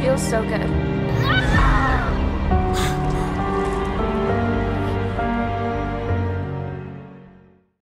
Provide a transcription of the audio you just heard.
feels so good.